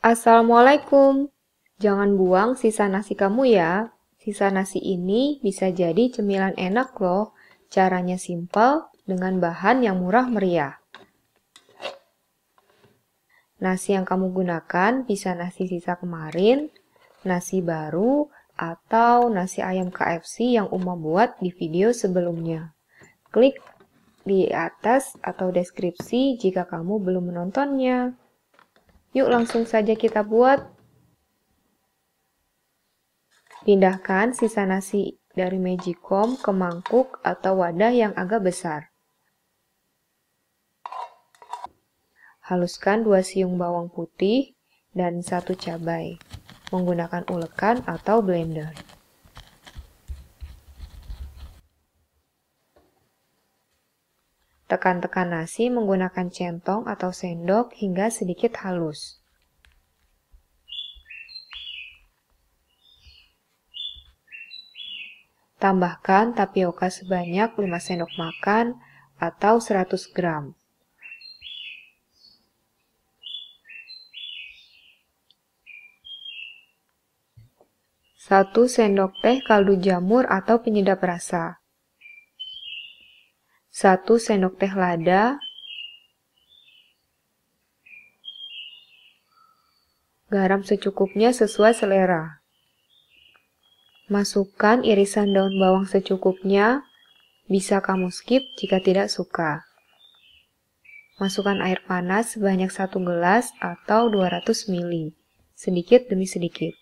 Assalamualaikum. Jangan buang sisa nasi kamu ya. Sisa nasi ini bisa jadi cemilan enak loh. Caranya simpel dengan bahan yang murah meriah. Nasi yang kamu gunakan bisa nasi sisa kemarin, nasi baru, atau nasi ayam KFC yang Uma buat di video sebelumnya. Klik di atas atau deskripsi jika kamu belum menontonnya. Yuk langsung saja kita buat. Pindahkan sisa nasi dari magicom ke mangkuk atau wadah yang agak besar. Haluskan 2 siung bawang putih dan satu cabai menggunakan ulekan atau blender. Tekan-tekan nasi menggunakan centong atau sendok hingga sedikit halus. Tambahkan tapioka sebanyak 5 sendok makan atau 100 gram. Satu sendok teh kaldu jamur atau penyedap rasa. 1 sendok teh lada, garam secukupnya sesuai selera. Masukkan irisan daun bawang secukupnya, bisa kamu skip jika tidak suka. Masukkan air panas sebanyak 1 gelas atau 200 ml, sedikit demi sedikit.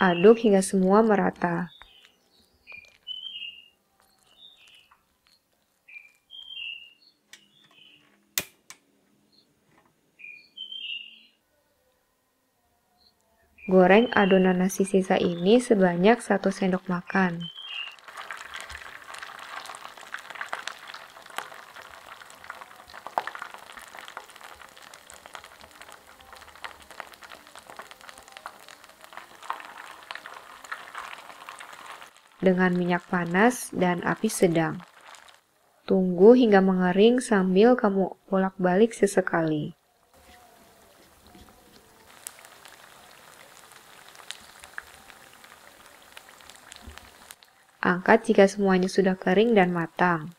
Aduk hingga semua merata. Goreng adonan nasi sisa ini sebanyak 1 sendok makan. Dengan minyak panas dan api sedang. Tunggu hingga mengering sambil kamu bolak-balik sesekali. Angkat jika semuanya sudah kering dan matang.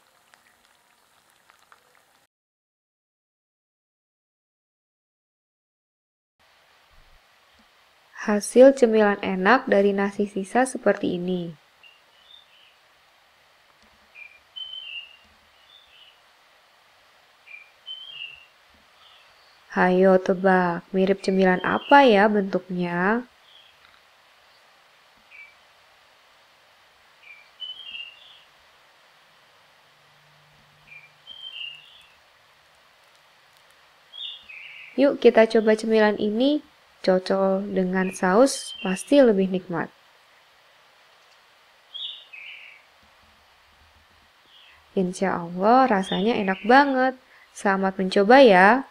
Hasil cemilan enak dari nasi sisa seperti ini. Hayo tebak, mirip cemilan apa ya bentuknya? Yuk kita coba cemilan ini, cocol dengan saus pasti lebih nikmat. Insya Allah rasanya enak banget. Selamat mencoba ya.